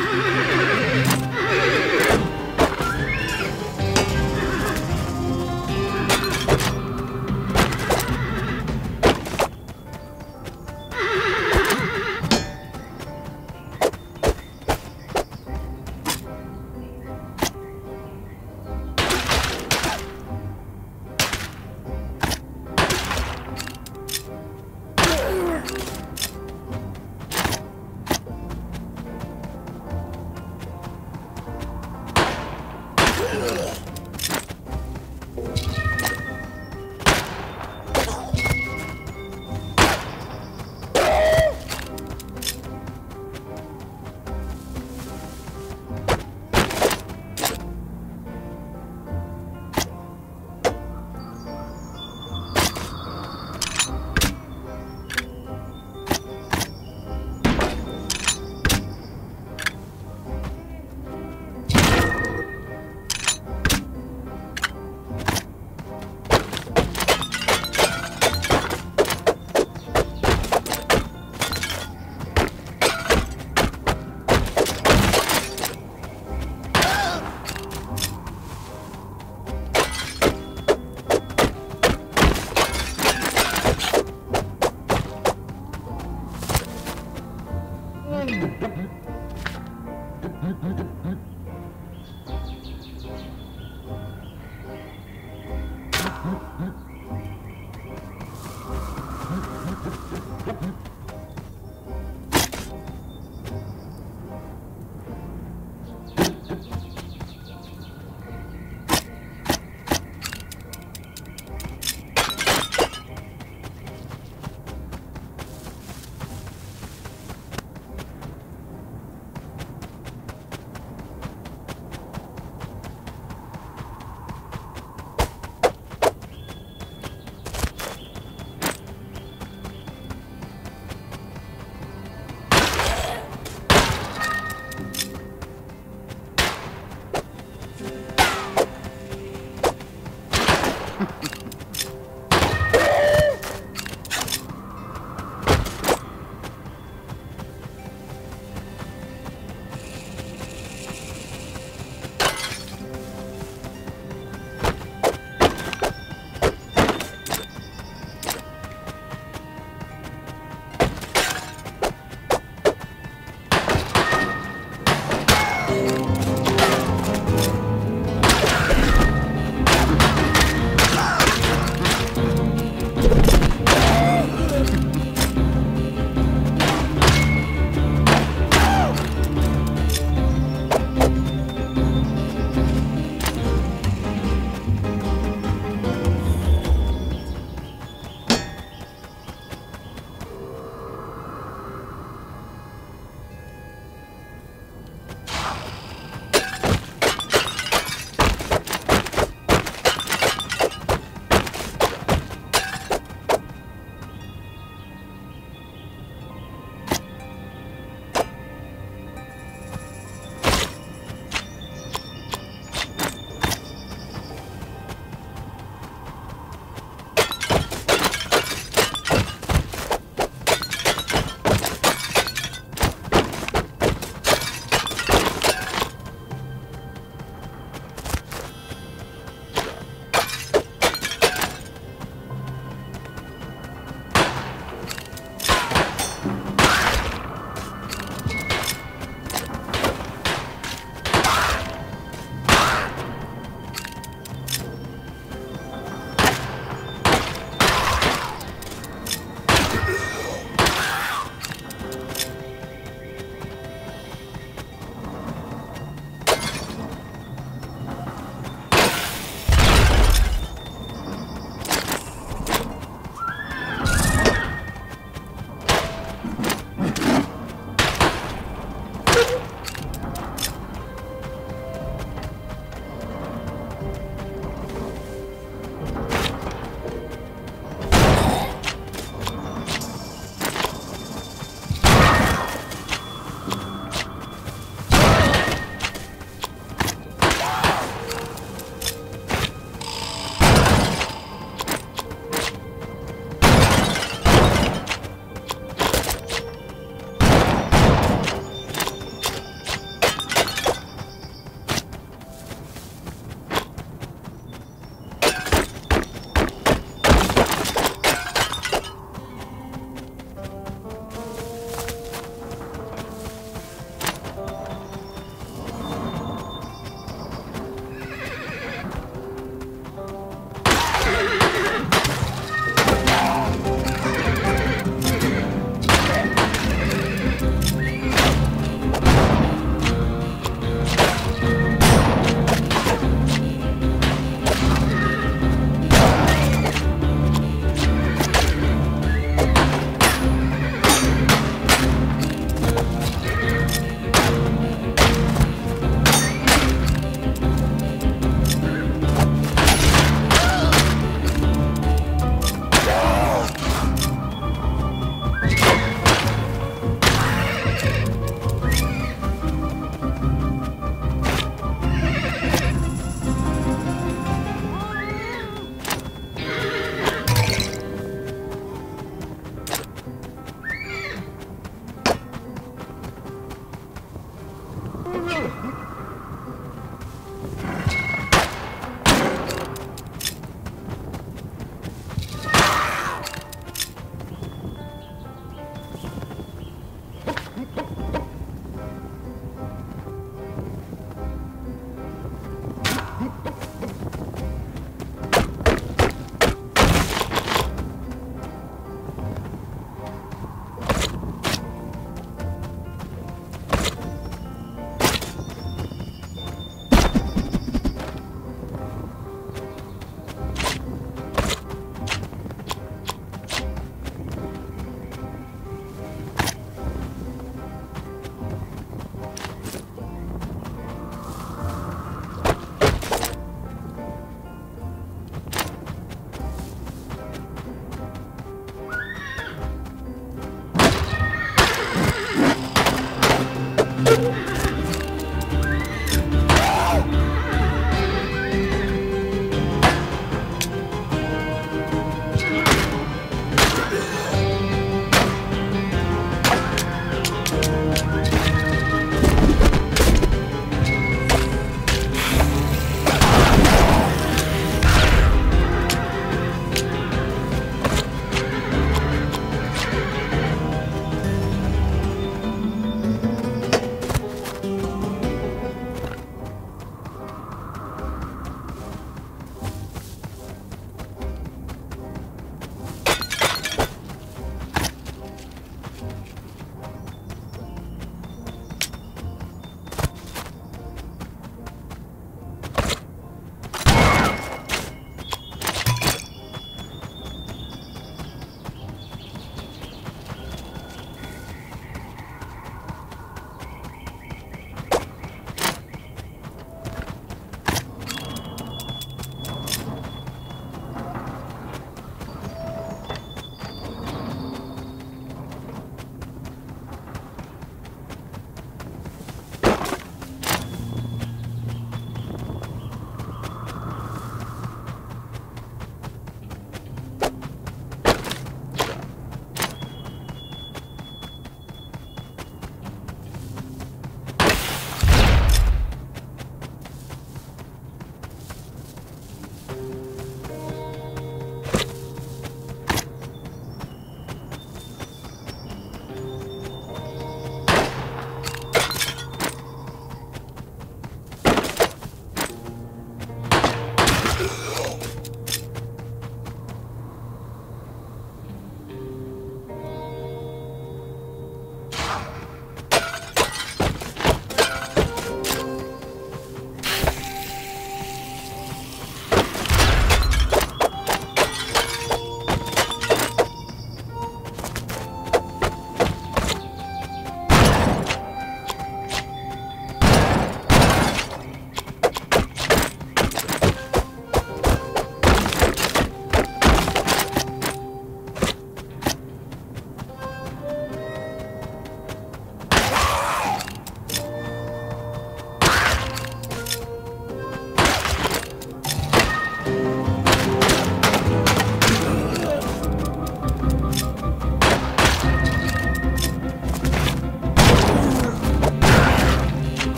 Thank you. Gracias. ¿Eh? ¿Eh?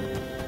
Thank you.